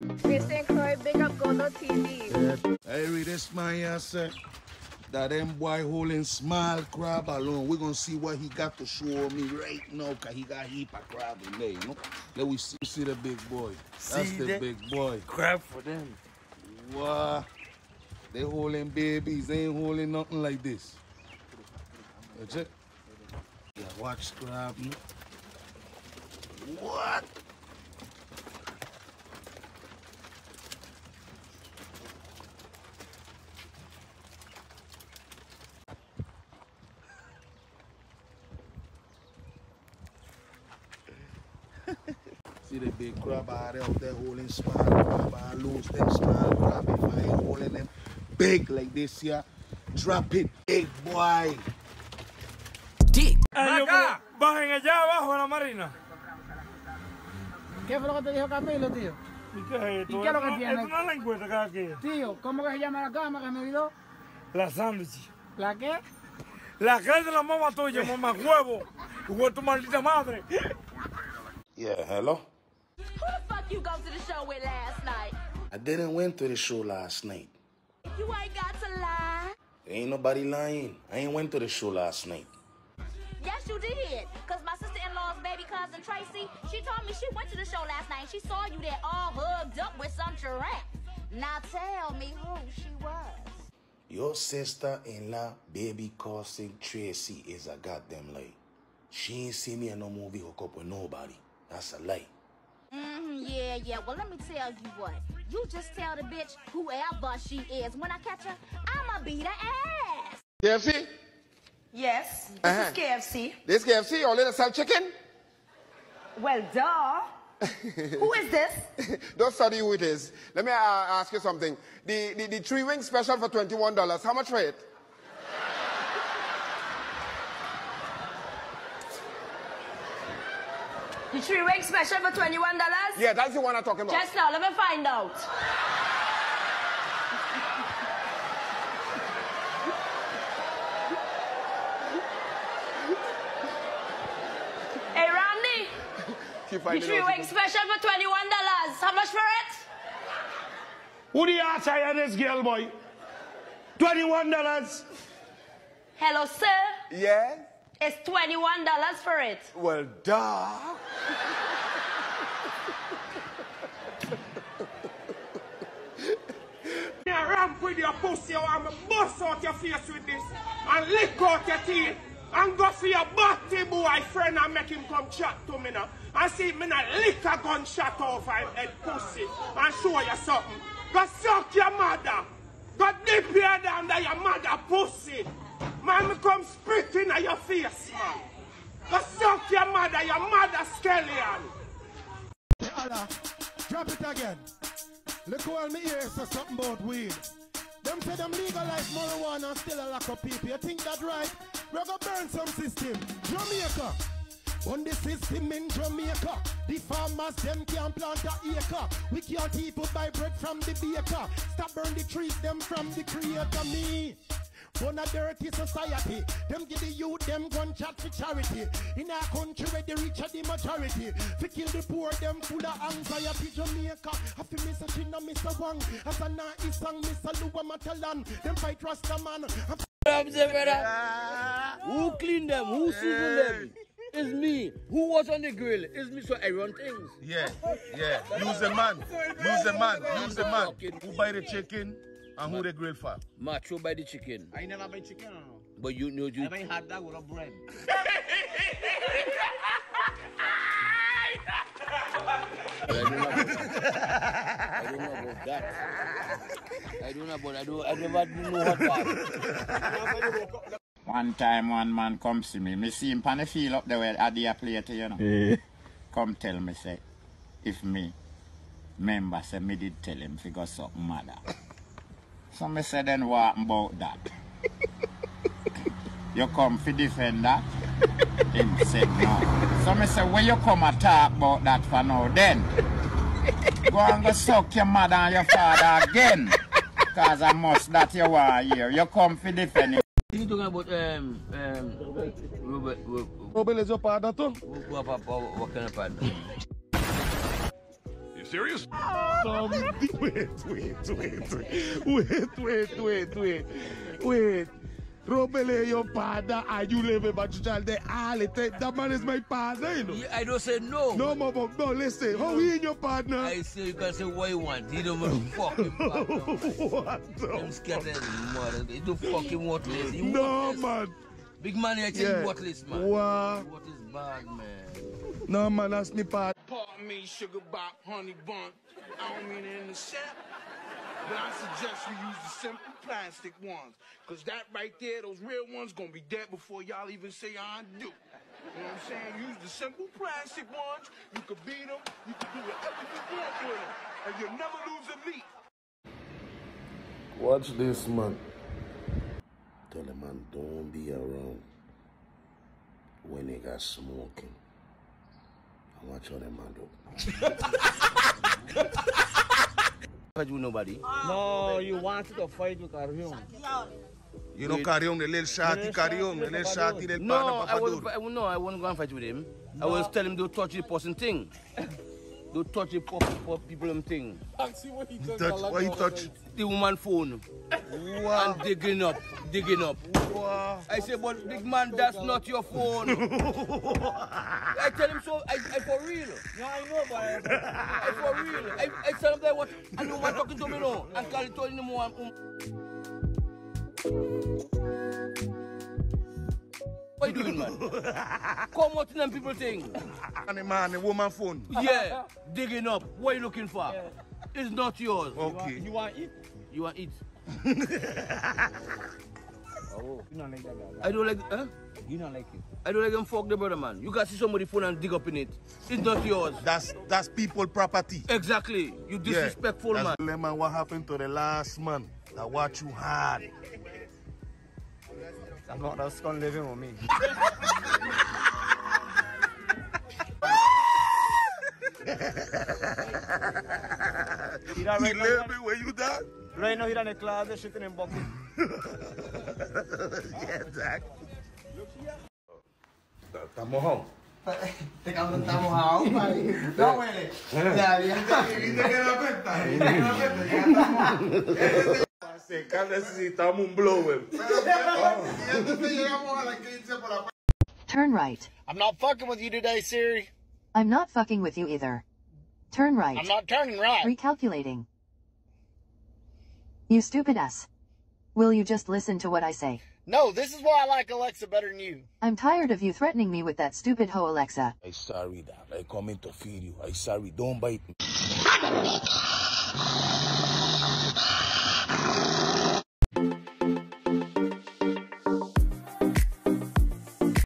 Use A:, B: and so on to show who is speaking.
A: St. Croix, big up Goldo TV.
B: I read this man here say that them boy holding small crab alone. We're gonna see what he got to show me right now, cause he got heap of crab in there, you know. Let we see, see the big boy. That's
C: See
B: the
C: that?
B: big boy.
C: Crab for them.
B: What? They holding babies, they ain't holding nothing like this. You check? Yeah, watch crab. no? What? See the big crab out there, out there holding small crab. I lose them small crab if I ain't holding them big like this here. Drop it, big boy.
C: Acá, bajen allá abajo en la marina.
D: ¿Qué fue lo que te dijo Camilo, tío?
C: ¿Y qué es esto?
D: ¿Y qué es lo que tiene?
C: Es la encuesta acá aquí.
D: Tío, ¿cómo que se llama la cama que me olvidó?
C: La sándwich.
D: ¿La qué?
C: La cara de la mamá tuya, mamá huevo. Huevo tu maldita madre.
B: Yeah, hello?
E: Who the fuck you go to the show with last night?
B: I didn't went to the show last night.
E: You ain't got to lie.
B: Ain't nobody lying. I ain't went to the show last night.
E: Yes, you did. Cause my sister-in-law's baby cousin Tracy, she told me she went to the show last night and she saw you there all hugged up with some giraffe. Now tell me who she was.
B: Your sister-in-law, baby cousin Tracy, is a goddamn lie. She ain't see me in no movie hook up with nobody. That's a lie.
E: Yeah, yeah. Well, let me tell you what. You just tell the bitch whoever she is. When I catch her, I'ma beat her ass.
F: KFC?
G: Yes, this
F: Uh-huh.
G: is KFC.
F: This KFC or little sell chicken?
G: Well, duh. Who is this?
F: Don't study who it is. Let me uh, ask you something. The, the, the three wing special for $21, how much for it?
G: The three wing special for $21?
F: Yeah, that's the one I'm talking about.
G: Just now, let me find out. hey, Randy.
F: Keep
G: The three
F: out.
G: wing special for $21. How much for it?
C: Who the ass I this girl, boy? $21.
G: Hello, sir.
F: Yeah?
G: It's $21 for it.
F: Well, duh.
C: Me a ramp with your pussy, or I'm bust out your face with this, and lick out your teeth, and go for your body Friend, and make him come chat to me now. And see me not lick a gunshot off him head pussy, and show you something. Go suck your mother. Go dip your hand under your mother pussy. Man, me come spit in your face, man. Go suck your mother, your mother skeleton.
H: Allah, drop it again. Look all me hear say something about weed. Them say them legalize marijuana still a lack of people. You think that right? We're gonna burn some system. Jamaica. On the system in Jamaica, the farmers them can't plant a acre. We can't even buy bread from the baker. Stop burn the trees them from the creator me. On a dirty society, them give the youth them gunshot for charity. In our country where the rich are the majority, fi kill the poor them full of anxiety. Jamaica, I fi miss a chin and miss a wang. As a na isang miss a luwa matalan. Them fight Rasta man.
I: Eh, Who clean them? Who season them? It's me. Who was on the grill? It's me. So everyone thinks.
B: Yeah, yeah. Use the man. Use the man. Use the man. Who buy the chicken and who they grill for?
I: Macho by the chicken.
J: I never buy chicken. No.
I: But you know you.
J: I buy hot dog with a bread.
I: I don't know about that. I don't know about I don't I never do know what that.
K: One time one man comes to me. Me see him pan the field up there where at the plate, you know. Come tell me say, if me member say me did tell him fi go something mother. So me say then what about that? you come fi defend that? Him said no. So me say where you come and talk about that for now then? Go and go suck your mother and your father again. Cause I must that you are here. You come fi defend him.
I: You talking about um um Robert
B: Robert Robert is your partner too?
I: What, what, what, what kind of partner?
L: You serious?
M: Um, Some wait, wait, wait, wait, wait, wait, wait, wait, wait. Robele your partner and you live in Montreal. They all it. That man is my partner, you know.
I: Yeah, I don't say no.
M: No, more, but no, listen. How he in your partner?
I: I say you can say what you want. He don't want fucking partner.
M: what the
I: Them scattered mother. They do fucking worthless. He
M: No,
I: worthless.
M: man.
I: Big man, I tell
M: Yeah.
I: you worthless, man.
M: Wow.
I: What is bad, man?
M: No, man, that's me part.
N: Pardon me, sugar bop, honey bun. I don't mean to in the set. But I suggest we use the simple plastic ones. Cause that right there, those real ones gonna be dead before y'all even say I do. You know what I'm saying? Use the simple plastic ones. You can beat them. You can do whatever you want with them. And you'll never lose a meat.
B: Watch this, man. Tell the man don't be around when they got smoking. And watch how the man do.
I: Fight with nobody.
G: No, you wanted to fight with Carrion.
B: You know, carry the little shotty, carry the little shotty del
I: No, I was,
B: papaduro.
I: I, no, I wouldn't go and fight with him. I was telling him don't touch the person thing. don't touch the pop, pop people them thing.
G: See what he
B: Touch, what he touch?
I: The woman phone.
B: Wow.
I: And digging up, digging up.
B: Wow.
I: I say, but big man, that's not your phone. I tell him so, I, I for real.
G: No, I know, but
I: I for real. I, I tell him that what, and the woman talking to me now. And Carly told him, um, what you doing, man? Come out in them people thing.
B: And the man, the woman phone.
I: Yeah, digging up. What are you looking for? It's not yours.
B: Okay.
G: you want eat?
I: You want eat?
G: Oh, you don't like that guy.
I: I don't like, huh?
G: You don't like it.
I: I don't like them fuck the brother, man. You can see somebody phone and dig up in it. It's not yours.
B: That's that's people property.
I: Exactly. You disrespectful,
B: yeah.
I: man.
B: That's the man, what happened to the last man that watch you hard?
G: I'm not that's gonna live in with me.
B: He
G: right
B: left
G: now.
B: me where you done?
G: Right now, he's in the closet, shitting in bucket.
B: yeah, Zach. Estamos home.
F: Este cabrón está mojado, padre. No huele. Eh. Ya, ya te viste que no cuenta. ¿Viste que no cuenta? Ya está mojado.
B: Acá necesitamos un blower.
F: Y entonces llegamos a las 15 por la
O: Turn right.
P: I'm not fucking with you today, Siri.
O: I'm not fucking with you either. Turn right.
P: I'm not turning right.
O: Recalculating. You stupid ass. Will you just listen to what I say?
P: No, this is why I like Alexa better than you.
O: I'm tired of you threatening me with that stupid hoe Alexa.
B: I'm sorry that I come in to feed you. I'm sorry. Don't bite me. なるほど。